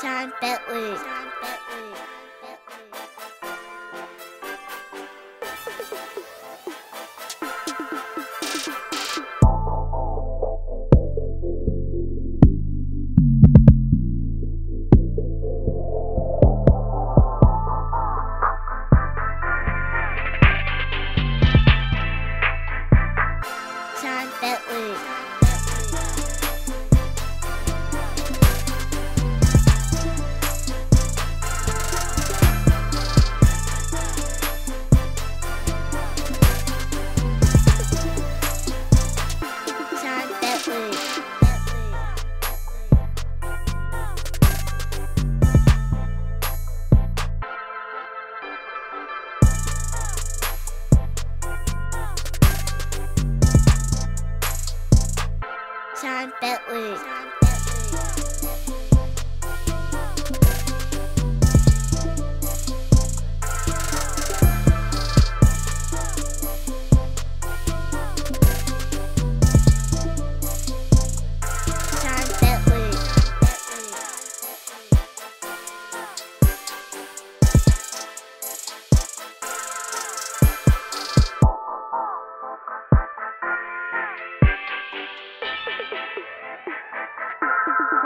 Sean Bentley. Sean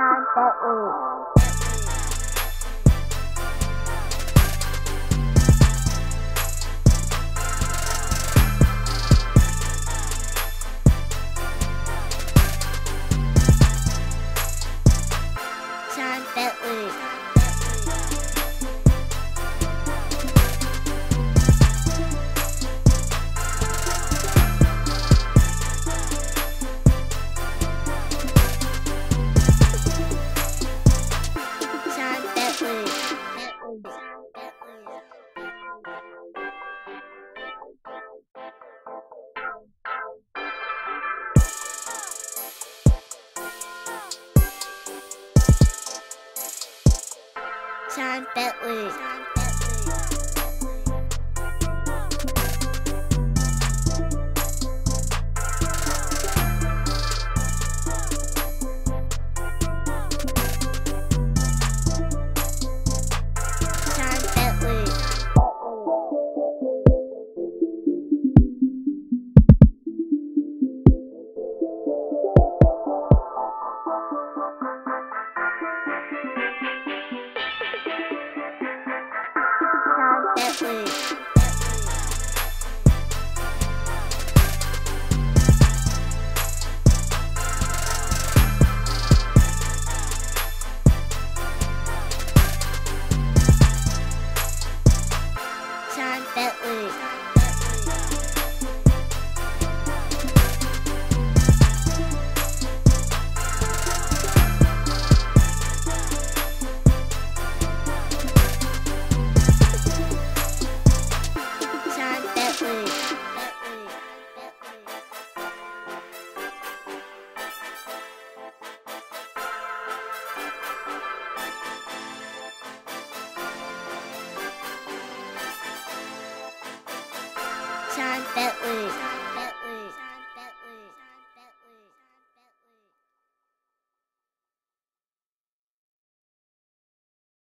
time that way. Sean Bentley. tree. Bentley.